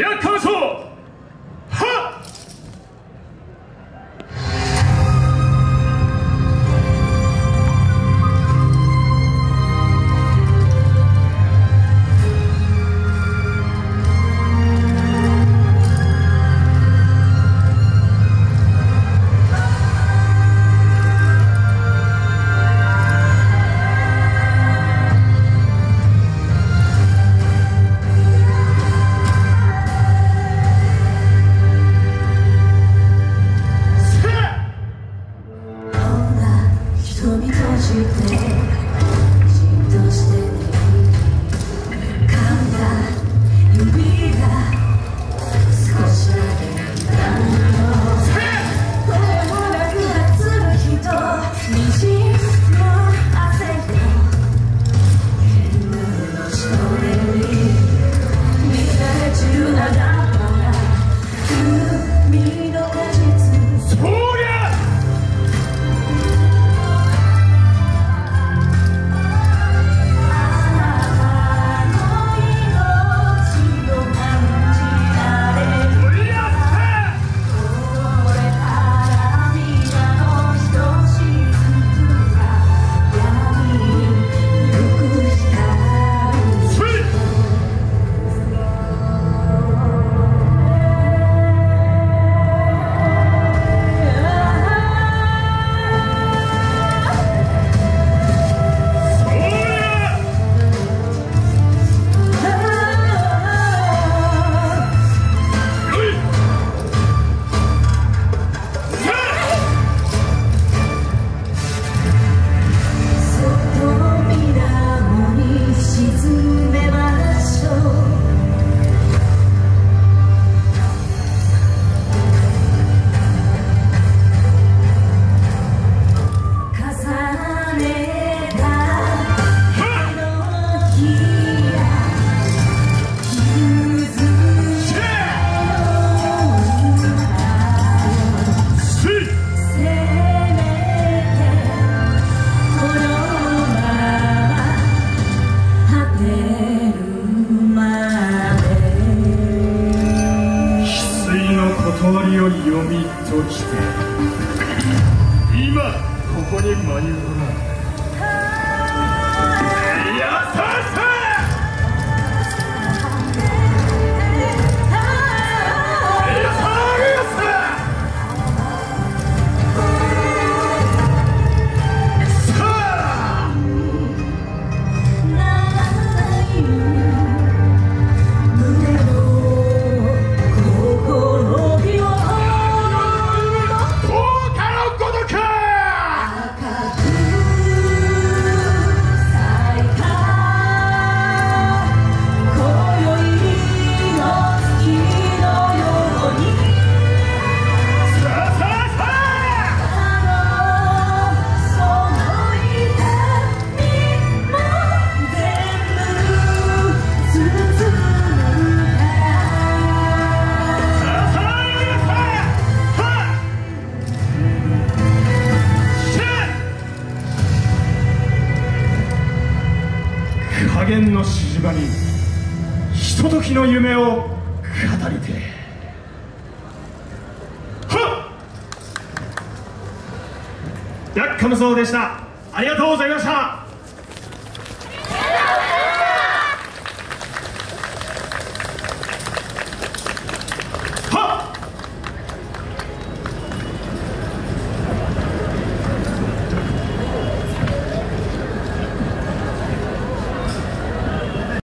别开除。て。今ここに間に合わな。加減のしじまにひとときの夢を語りてはっ！やっかむそうでした。ありがとうございました。